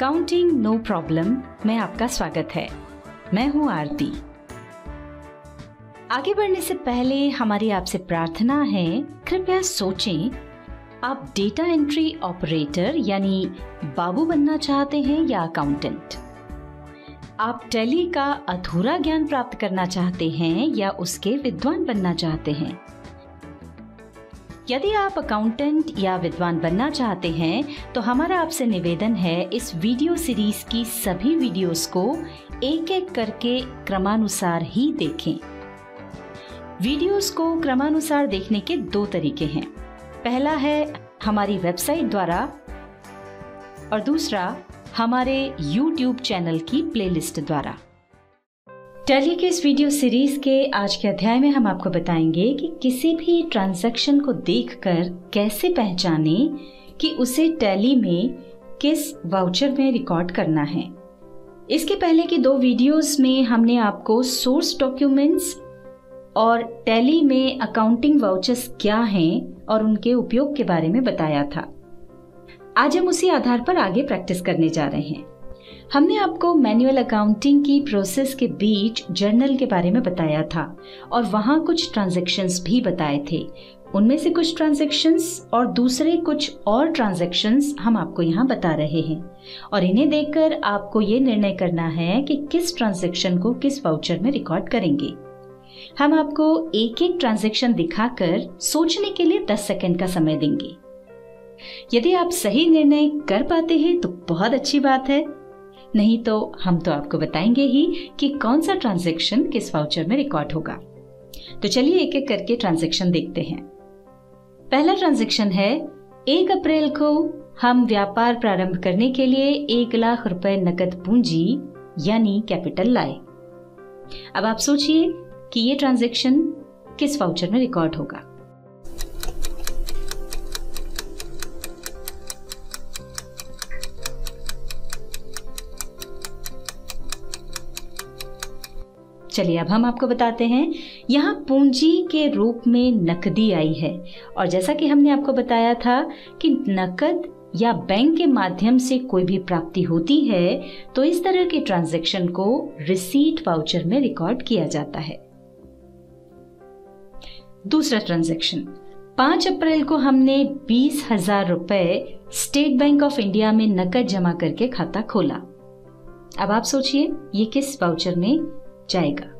Accounting no problem में आपका स्वागत है। मैं हूँ आरती। आगे बढ़ने से पहले हमारी आपसे प्रार्थना है, कृपया सोचें, आप डेटा एंट्री ऑपरेटर यानी बाबू बनना चाहते हैं या अकाउंटेंट आप टैली का अधूरा ज्ञान प्राप्त करना चाहते हैं या उसके विद्वान बनना चाहते हैं? यदि आप अकाउंटेंट या विद्वान बनना चाहते हैं तो हमारा आपसे निवेदन है इस वीडियो सीरीज़ की सभी वीडियोस को एक एक करके क्रमानुसार ही देखें। वीडियोस को क्रमानुसार देखने के दो तरीके हैं। पहला है हमारी वेबसाइट द्वारा और दूसरा हमारे YouTube चैनल की प्लेलिस्ट द्वारा। टैली के इस वीडियो सीरीज़ के आज के अध्याय में हम आपको बताएँगे कि किसी भी ट्रांजैक्शन को देखकर कैसे पहचाने कि उसे टैली में किस वाउचर में रिकॉर्ड करना है। इसके पहले की दो वीडियोस में हमने आपको सोर्स डॉक्यूमेंट्स और टैली में अकाउंटिंग वाउचर्स क्या हैं और उनके उपयोग के बारे में बताया था। आज हम उसी आधार पर आगे प्रैक्टिस करने जा रहे हैं। हमने आपको मैनुअल अकाउंटिंग की प्रोसेस के बीच जर्नल के बारे में बताया था और वहाँ कुछ ट्रांजेक्शन्स भी बताए थे। उनमें से कुछ ट्रांजेक्शन्स और दूसरे कुछ और ट्रांजेक्शन्स हम आपको यहाँ बता रहे हैं। और इन्हें देखकर आपको ये निर्णय करना है कि किस ट्रांजेक्शन को किस वाउचर में रिकॉर्ड करेंगे। हम आपको एक एक ट्रांजेक्शन दिखाकर सोचने के लिए 10 सेकंड का समय देंगे। यदि आप सही निर्णय कर पाते हैं तो बहुत अच्छी बात है। नहीं तो हम तो आपको बताएँगे ही कि कौन सा ट्रांजेक्शन किस वाउचर में रिकॉर्ड होगा। तो चलिए एक एक करके ट्रांजेक्शन देखते हैं। पहला ट्रांजेक्शन है, एक अप्रैल को हम व्यापार प्रारंभ करने के लिए एक लाख रुपए नकद पूंजी, यानी कैपिटल लाए। अब आप सोचिए कि ये ट्रांजेक्शन किस वाउचर में रिकॉर्ड होगा। चलिए अब हम आपको बताते हैं, यहाँ पूंजी के रूप में नकदी आई है। और जैसा कि हमने आपको बताया था कि नकद या बैंक के माध्यम से कोई भी प्राप्ति होती है तो इस तरह के ट्रांजैक्शन को रिसीट वाउचर में रिकॉर्ड किया जाता है। दूसरा ट्रांजैक्शन, पाँच अप्रैल को हमने बीस हज़ार रुपए स्टेट बैंक ऑफ़ इंडिया में नकद जमा करके खाता खोला। अब आप सोचिए, ये किस वाउचर में जाएगा।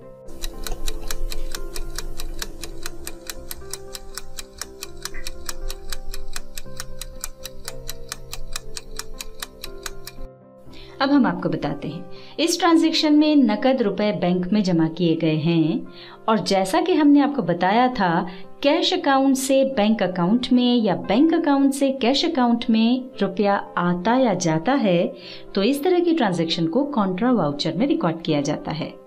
अब हम आपको बताते हैं, इस ट्रांजैक्शन में नकद रुपए बैंक में जमा किए गए हैं और जैसा कि हमने आपको बताया था, कैश अकाउंट से बैंक अकाउंट में या बैंक अकाउंट से कैश अकाउंट में रुपया आता या जाता है तो इस तरह की ट्रांजैक्शन को कॉन्ट्रा वाउचर में रिकॉर्ड किया जाता है।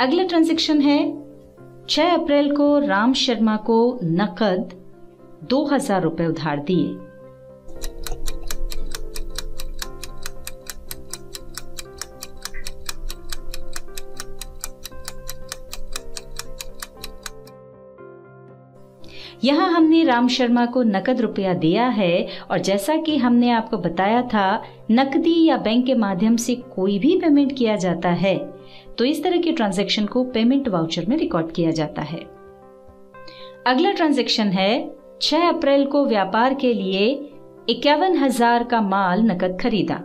अगला ट्रांजेक्शन है 6 अप्रैल को राम शर्मा को नकद दो हज़ार रुपए उधार दिए। यहाँ हमने राम शर्मा को नकद रुपया दिया है और जैसा कि हमने आपको बताया था, नकदी या बैंक के माध्यम से कोई भी पेमेंट किया जाता है। तो इस तरह के ट्रांजेक्शन को पेमेंट वाउचर में रिकॉर्ड किया जाता है। अगला ट्रांजेक्शन है 6 अप्रैल को व्यापार के लिए इक्यावन हज़ार का माल नकद खरीदा।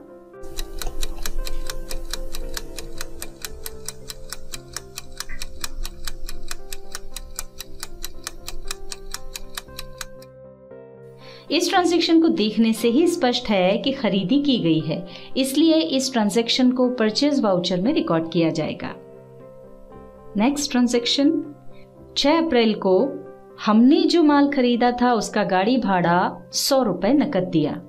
इस ट्रांजैक्शन को देखने से ही स्पष्ट है कि खरीदी की गई है। इसलिए इस ट्रांजेक्शन को परचेज वाउचर में रिकॉर्ड किया जाएगा। नेक्स्ट ट्रांजेक्शन 6 अप्रैल को हमने जो माल खरीदा था, उसका गाड़ी भाड़ा सौ रुपए नकद दिया।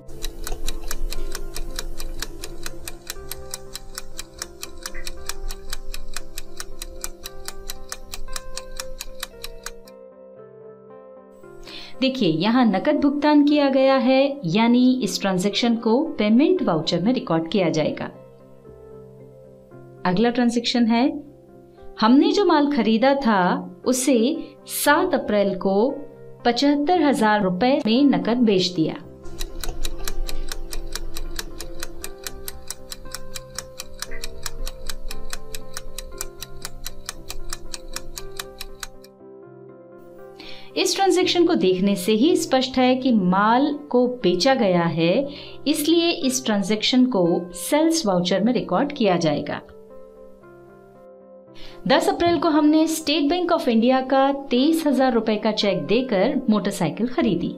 देखिए, यहाँ नकद भुगतान किया गया है, यानी इस ट्रांजेक्शन को पेमेंट वाउचर में रिकॉर्ड किया जाएगा। अगला ट्रांजेक्शन है, हमने जो माल खरीदा था, उसे 7 अप्रैल को पचहत्तर हज़ार रुपए में नकद बेच दिया। इस ट्रांजैक्शन को देखने से ही स्पष्ट है कि माल को बेचा गया है, इसलिए इस ट्रांजैक्शन को सेल्स वाउचर में रिकॉर्ड किया जाएगा। 10 अप्रैल को हमने स्टेट बैंक ऑफ़ इंडिया का तेईस हज़ार रुपए का चेक देकर मोटरसाइकिल खरीदी।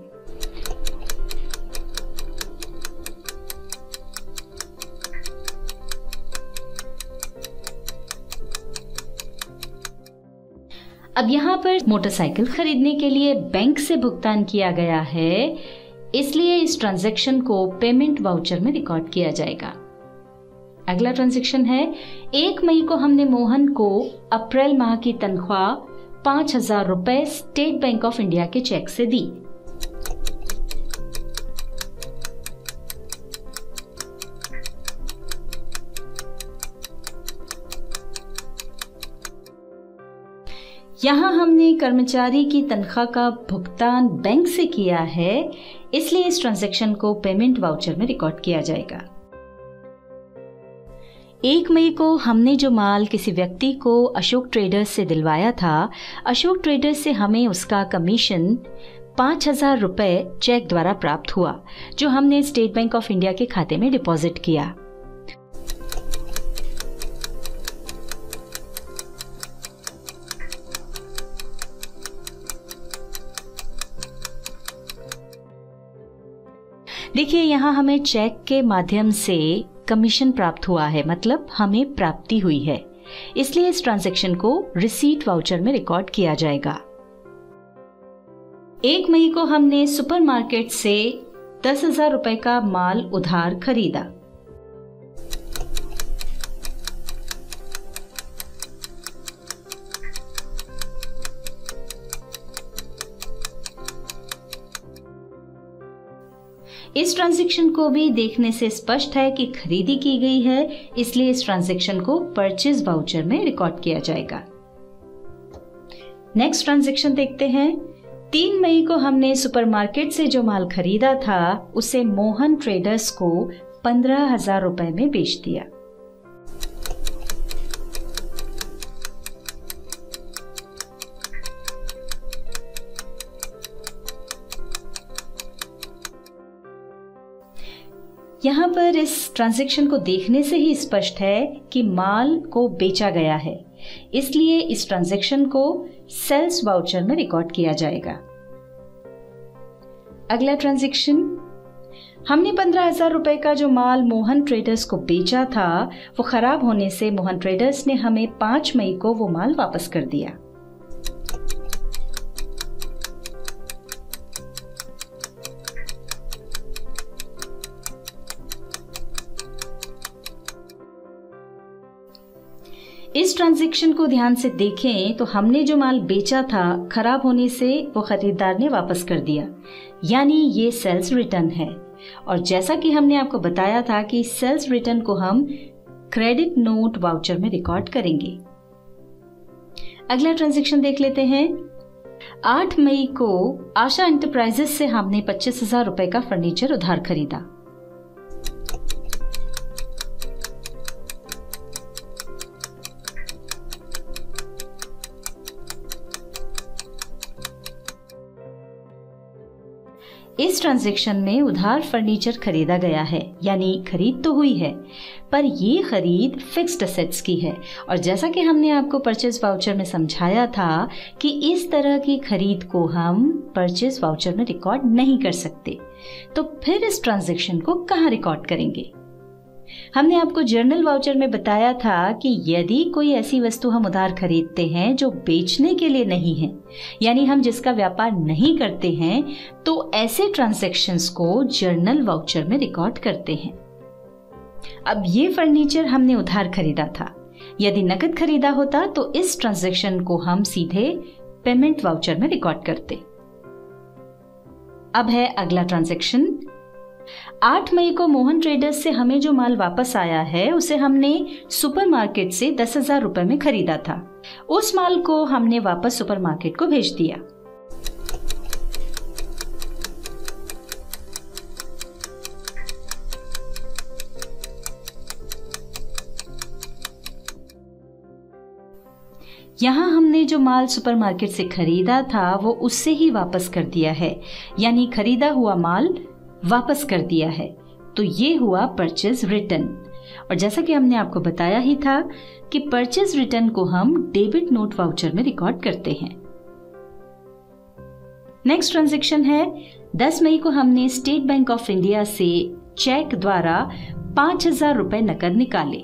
अब यहाँ पर मोटरसाइकिल खरीदने के लिए बैंक से भुगतान किया गया है। इसलिए इस ट्रांजेक्शन को पेमेंट वाउचर में रिकॉर्ड किया जाएगा। अगला ट्रांजेक्शन है। एक मई को हमने मोहन को अप्रैल माह की तनख्वाह पाँच हज़ार रुपए स्टेट बैंक ऑफ़ इंडिया के चेक से दी। यहाँ हमने कर्मचारी की तनख्वाह का भुगतान बैंक से किया है, इसलिए इस ट्रांजैक्शन को पेमेंट वाउचर में रिकॉर्ड किया जाएगा। एक मई को हमने जो माल किसी व्यक्ति को अशोक ट्रेडर्स से दिलवाया था, अशोक ट्रेडर्स से हमें उसका कमीशन पाँच हज़ार रुपए चेक द्वारा प्राप्त हुआ, जो हमने स्टेट बैंक ऑफ़ इंडिया के खाते में डिपॉजिट किया। देखिए, यहाँ हमें चेक के माध्यम से कमीशन प्राप्त हुआ है मतलब हमें प्राप्ति हुई है। इसलिए इस ट्रांजैक्शन को रिसीट वाउचर में रिकॉर्ड किया जाएगा। एक मई को हमने सुपरमार्केट से दस हज़ार रुपए का माल उधार खरीदा। इस ट्रांजेक्शन को भी देखने से स्पष्ट है कि खरीदी की गई है, इसलिए इस ट्रांजेक्शन को परचेज वाउचर में रिकॉर्ड किया जाएगा। नेक्स्ट ट्रांजेक्शन देखते हैं। तीन मई को हमने सुपरमार्केट से जो माल खरीदा था, उसे मोहन ट्रेडर्स को पंद्रह हज़ार रुपए में बेच दिया। यहाँ पर इस ट्रांजेक्शन को देखने से ही स्पष्ट है कि माल को बेचा गया है। इसलिए इस ट्रांजेक्शन को सेल्स वाउचर में रिकॉर्ड किया जाएगा। अगला ट्रांजेक्शन हमने पंद्रह हज़ार रुपए का जो माल मोहन ट्रेडर्स को बेचा था, वो खराब होने से मोहन ट्रेडर्स ने हमें पाँच मई को वो माल वापस कर दिया। ट्रांजैक्शन को ध्यान से देखें तो हमने जो माल बेचा था, खराब होने से वो खरीदार ने वापस कर दिया। यानी ये सेल्स रिटर्न है। और जैसा कि हमने आपको बताया था कि सेल्स रिटर्न को हम क्रेडिट नोट वाउचर में रिकॉर्ड करेंगे। अगला ट्रांजेक्शन देख लेते हैं। 8 मई को आशा एंटरप्राइजेस से हमने पच्चीस हज़ार रुपए का फर्नीचर उधार खरीदा। इस ट्रांजेक्शन में उधार फर्नीचर खरीदा गया है, यानी खरीद तो हुई है, पर ये खरीद फिक्स्ड असेट्स की है। और जैसा कि हमने आपको परचेज वाउचर में समझाया था कि इस तरह की खरीद को हम परचेज वाउचर में रिकॉर्ड नहीं कर सकते। तो फिर इस ट्रांजेक्शन को कहाँ रिकॉर्ड करेंगे? हमने आपको जर्नल वाउचर में बताया था कि यदि कोई ऐसी वस्तु हम उधार खरीदते हैं जो बेचने के लिए नहीं है, यानी हम जिसका व्यापार नहीं करते हैं तो ऐसे ट्रांजेक्शन्स को जर्नल वाउचर में रिकॉर्ड करते हैं। अब ये फर्नीचर हमने उधार खरीदा था। यदि नकद खरीदा होता तो इस ट्रांजेक्शन को हम सीधे पेमेंट वाउचर में रिकॉर्ड करते। अब है अगला ट्रांजेक्शन आठ मई को मोहन ट्रेडर्स से हमें जो माल वापस आया है, उसे हमने सुपरमार्केट से दस हज़ार रुपए में खरीदा था। उस माल को हमने वापस सुपरमार्केट को भेज दिया। यहाँ हमने जो माल सुपरमार्केट से खरीदा था, वो उससे ही वापस कर दिया है। यानी खरीदा हुआ माल वापस कर दिया है। तो ये हुआ परचेज रिटर्न और जैसा कि हमने आपको बताया ही था कि परचेज रिटर्न को हम डेबिट नोट वाउचर में रिकॉर्ड करते हैं। नेक्स्ट ट्रांजेक्शन है 10 मई को हमने स्टेट बैंक ऑफ़ इंडिया से चेक द्वारा पाँच हज़ार रुपए नकद निकाले।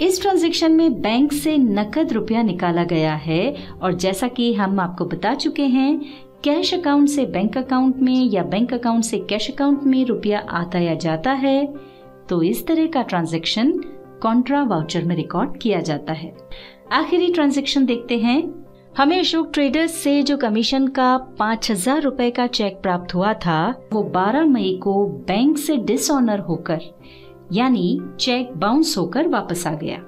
इस ट्रांजैक्शन में बैंक से नकद रुपया निकाला गया है और जैसा कि हम आपको बता चुके हैं कैश अकाउंट से बैंक अकाउंट में या बैंक अकाउंट से कैश अकाउंट में रुपया आता या जाता है तो इस तरह का ट्रांजैक्शन कॉन्ट्रा वाउचर में रिकॉर्ड किया जाता है। आखिरी ट्रांजैक्शन देखते हैं। हमें अशोक ट्रेडर्स से जो कमीशन का पाँच हज़ार रूपए का चेक प्राप्त हुआ था, वो 12 मई को बैंक से डिसऑनर होकर यानी चेक बाउंस होकर वापस आ गया।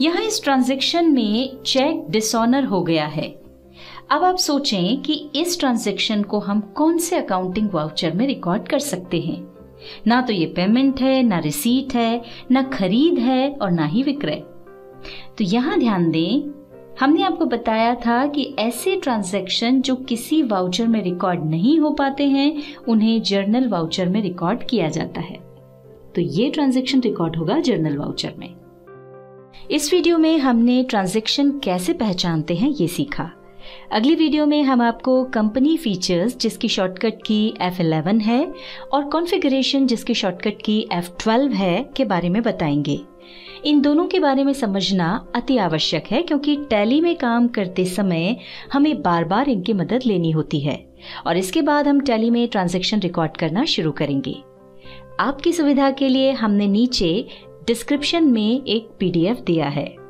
यहाँ इस ट्रांजैक्शन में चेक डिसऑनर हो गया है। अब आप सोचें कि इस ट्रांजैक्शन को हम कौन से अकाउंटिंग वाउचर में रिकॉर्ड कर सकते हैं। ना तो ये पेमेंट है, ना रिसीट है, ना खरीद है और ना ही विक्रय। तो यहाँ ध्यान दें, हमने आपको बताया था कि ऐसे ट्रांजैक्शन जो किसी वाउचर में रिकॉर्ड नहीं हो पाते हैं, उन्हें जर्नल वाउचर में रिकॉर्ड किया जाता है। तो ये ट्रांजैक्शन रिकॉर्ड होगा जर्नल वाउचर में। इस वीडियो में हमने ट्रांजैक्शन कैसे पहचानते हैं, ये सीखा। अगली वीडियो में हम आपको कंपनी फीचर्स जिसकी शॉर्टकट की F11 है, और कॉन्फ़िगरेशन जिसकी शॉर्टकट की F12 है, के बारे में बताएँगे। इन दोनों के बारे में समझना अति आवश्यक है, क्योंकि टैली में काम करते समय हमें बार बार इनकी मदद लेनी होती है। और इसके बाद हम टैली में ट्रांजेक्शन रिकॉर्ड करना शुरू करेंगे। आपकी सुविधा के लिए हमने नीचे डिस्क्रिप्शन में एक पीडीएफ दिया है।